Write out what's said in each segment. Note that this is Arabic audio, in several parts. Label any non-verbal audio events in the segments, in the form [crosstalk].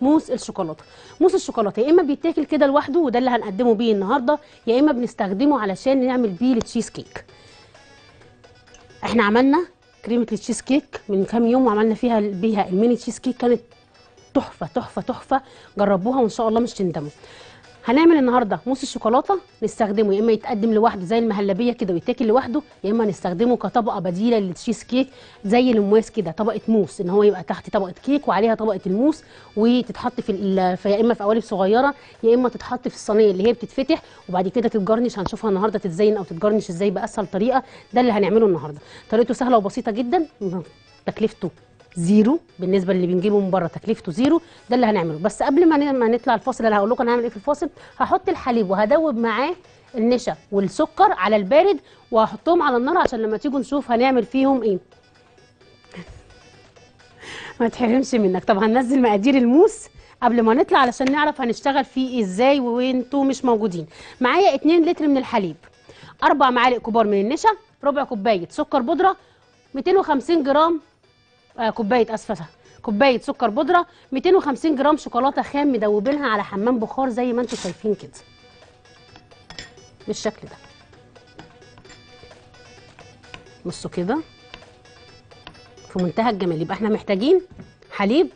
موس الشوكولاتة. موس الشوكولاتة يا إما بيتاكل كده لوحده وده اللي هنقدمه بيه النهارده يا إما بنستخدمه علشان نعمل بيه التشيز كيك. إحنا عملنا كريمة التشيز كيك من كام يوم وعملنا فيها بيها ال mini cheesecake كانت تحفة تحفة تحفة. جربوها وإن شاء الله مش تندموا. هنعمل النهارده موس الشوكولاته نستخدمه يا إما يتقدم لوحده زي المهلبية كده ويتاكل لوحده يا إما نستخدمه كطبقة بديلة للتشيز كيك زي الامواس كده طبقة موس إن هو يبقى تحت طبقة كيك وعليها طبقة الموس وتتحط في يا إما في قوالب صغيرة يا إما تتحط في الصينية اللي هي بتتفتح وبعد كده تتجرنش هنشوفها النهارده تتزين أو تتجرنش إزاي بأسهل طريقة ده اللي هنعمله النهارده. طريقته سهلة وبسيطة جدا تكلفته zero بالنسبة اللي بنجيبه من بره تكلفته zero ده اللي هنعمله. بس قبل ما نطلع الفاصل اللي هقول لكم هنعمل إيه في الفاصل هحط الحليب وهدوب معاه النشا والسكر على البارد وهحطهم على النار عشان لما تيجوا نشوف هنعمل فيهم إيه. [laughs] ما تحرمش منك. طب هننزل مقادير الموس قبل ما نطلع علشان نعرف هنشتغل فيه إزاي وإنتوا مش موجودين. معايا 2 لتر من الحليب أربع معالق كبار من النشا ربع كوباية سكر بودرة 250 جرام آه كوباية أسفة. كوباية سكر بودرة 250 جرام شوكولاتة خام مدوبينها على حمام بخار زي ما أنتم شايفين كده. بالشكل ده. بصوا كده. في منتهى الجمال. يبقى إحنا محتاجين حليب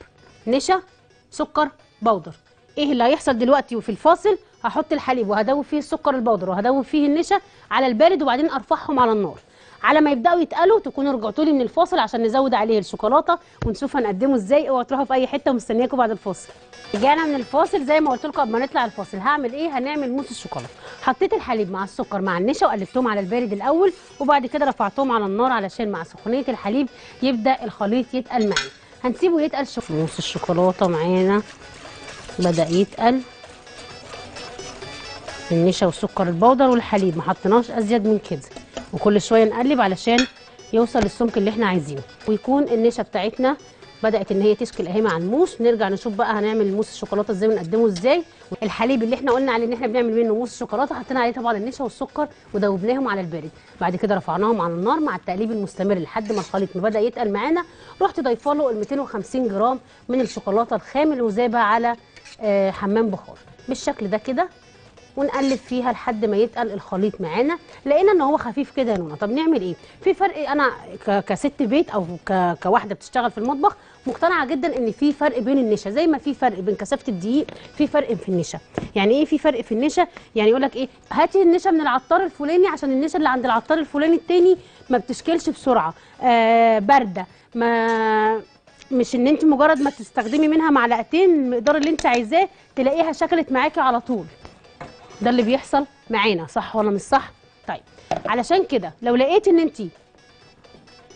نشا سكر بودر. إيه اللي هيحصل دلوقتي وفي الفاصل؟ هحط الحليب وهدوب فيه السكر البودر وهدوب فيه النشا على البارد وبعدين ارفعهم على النار. على ما يبداوا يتقلوا تكونوا رجعتوا لي من الفاصل عشان نزود عليه الشوكولاته ونشوف هنقدمه إزاي اوعوا تروحوا في اي حتة ومستنياكم بعد الفاصل. رجعنا من الفاصل زي ما قلت لكم قبل ما نطلع الفاصل. هعمل إيه؟ هنعمل موس الشوكولاته. حطيت الحليب مع السكر مع النشا وقلبتهم على البارد الأول وبعد كده رفعتهم على النار علشان مع سخونيه الحليب يبدا الخليط يتقل معانا هنسيبه يتقل شوية موس الشوكولاته معانا. بدأ يتقل. النشا والسكر البودر والحليب. ما حطيناش أزيد من كده. وكل شوية نقلب علشان يوصل للسمك اللي إحنا عايزينه. ويكون النشا بتاعتنا بدأت إن هي تشكل أهي مع الموس. نرجع نشوف بقى هنعمل موس الشوكولاتة إزاي ونقدمه إزاي. الحليب اللي إحنا قلنا عليه إن إحنا بنعمل منه موس الشوكولاتة حطينا عليه طبعا النشا والسكر ودوبناهم على البارد بعد كده رفعناهم على النار مع التقليب المستمر لحد ما الخليط ما بدأ يتقل معانا. رحت ضايفة له ال 250 جرام من الشوكولاتة الخام اللي وزابها على آه، حمام بخار. بالشكل ده كده ونقلب فيها لحد ما يتقل الخليط معانا. لقينا إن هو خفيف كده يا نونا طب نعمل إيه؟ في فرق أنا كست بيت أو كواحدة بتشتغل في المطبخ مقتنعة جدا إن في فرق بين النشا. زي ما في فرق بين كثافة الدقيق في فرق في النشا. يعني إيه في فرق في النشا؟ يعني يقول لك إيه؟ هاتي النشا من العطار الفلاني عشان النشا اللي عند العطار الفلاني التاني ما بتشكلش بسرعة. آه باردة. ما مش إن أنت مجرد ما تستخدمي منها معلقتين المقدار اللي أنت عايزاه تلاقيها شكلت معاكي على طول. ده اللي بيحصل معانا صح ولا مش صح؟ طيب علشان كده لو لقيت إن انت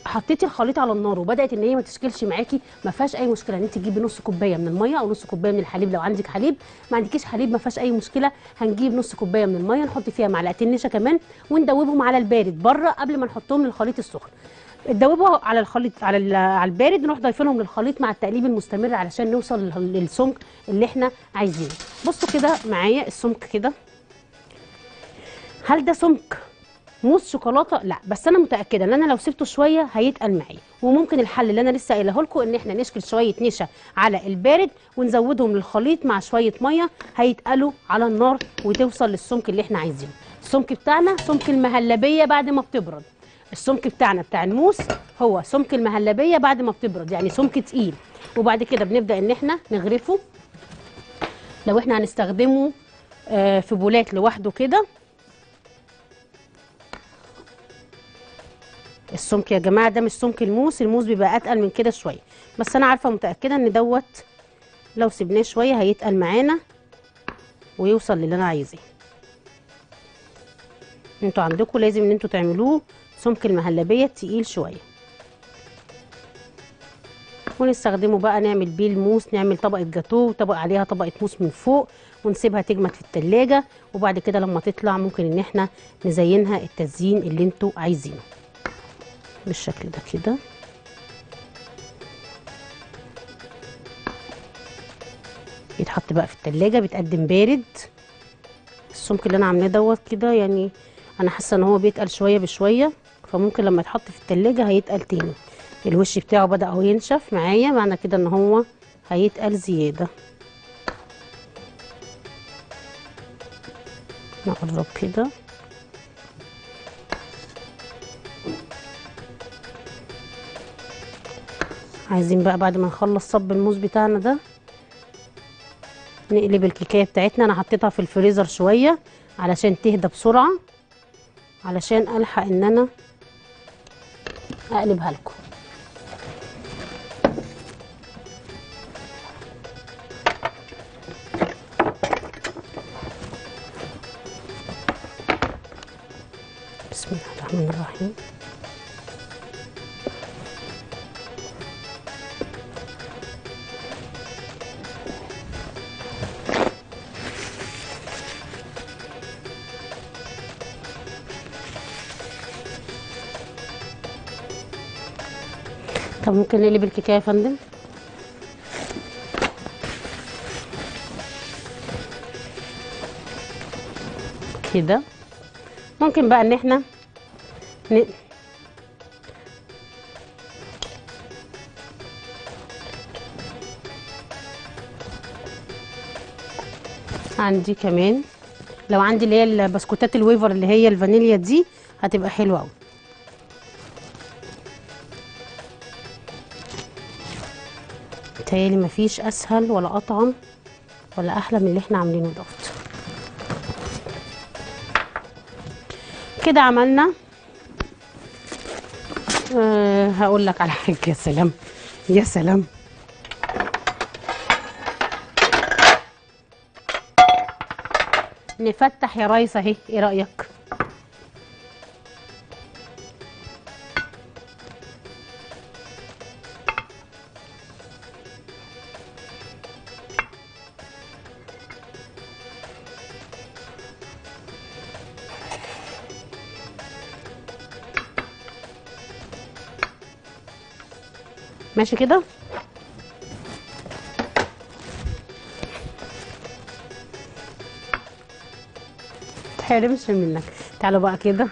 حطيتي الخليط على النار وبدأت إن هي ما تشكلش معاكي ما فيهاش أي مشكلة إن انت تجيبي نص كوباية من المية أو نص كوباية من الحليب. لو عندك حليب ما عندكيش حليب ما فيهاش أي مشكلة هنجيب نص كوباية من المية نحط فيها معلقتين نشا كمان وندوبهم على البارد بره قبل ما نحطهم للخليط السخن. تدوبوا على الخليط على على البارد نروح ضايفينهم للخليط مع التقليب المستمر علشان نوصل لل- للسمك اللي إحنا عايزينه. بصوا كده معايا السمك كده. هل ده سمك؟ موس شوكولاتة؟ لا بس أنا متأكدة إن أنا لو سبته شوية هيتقل معايا. وممكن الحل اللي أنا لسه قايله لكم إن إحنا نشكل شوية نشا على البارد ونزودهم للخليط مع شوية مية هيتقلوا على النار وتوصل للسمك اللي إحنا عايزينه. السمك بتاعنا سمك المهلبية بعد ما بتبرد. السمك بتاعنا بتاع الموس هو سمك المهلبية بعد ما بتبرد يعني سمك تقيل. وبعد كده بنبدأ إن إحنا نغرفه. لو إحنا هنستخدمه آه، في بولات لوحده كده السمك يا جماعة ده مش سمك الموس الموس بيبقى أتقل من كده شوية. بس أنا عارفة متاكده إن دوت لو سيبناه شوية هيتقل معانا ويوصل للي أنا عايزاه. أنتوا عندكم لازم إن أنتوا تعملوه سمك المهلبية تقيل شوية. ونستخدمه بقى نعمل بيه الموس نعمل طبقة جاتوه وطبق عليها طبقة موس من فوق ونسيبها تجمد في التلاجة. وبعد كده لما تطلع ممكن إن إحنا نزينها التزيين اللي أنتوا عايزينه. بالشكل ده كده. يتحط بقى في التلاجة بيتقدم بارد. السمك اللي أنا عاملاه دوت كده يعني أنا حاسة إن هو بيتقل شوية بشوية فممكن لما يتحط في التلاجة هيتقل تاني. الوش بتاعه بدأ أهو ينشف معايا معنى كده إن هو هيتقل زيادة. نقرب كده. عايزين بقى بعد ما نخلص صب الموز بتاعنا ده نقلب الكيكاية بتاعتنا. أنا حطيتها في الفريزر شوية علشان تهدى بسرعة علشان ألحق إن أنا أقلبها لكم. بسم الله الرحمن الرحيم. طب ممكن نقلب الكيكه يا فندم؟ كده؟ ممكن بقى إن إحنا ن... عندي كمان. لو عندي اللي هي البسكوتات الويفر اللي هي الفانيليا دي هتبقى حلوة قوي متهيألي مفيش أسهل ولا أطعم ولا أحلى من اللي إحنا عاملينه دوت. كده عملنا. أه هقول لك على حاجة. يا سلام. يا سلام. نفتح يا ريس أهي. إيه رأيك؟ ماشي كده؟ تحرمش منك. تعالوا بقى كده.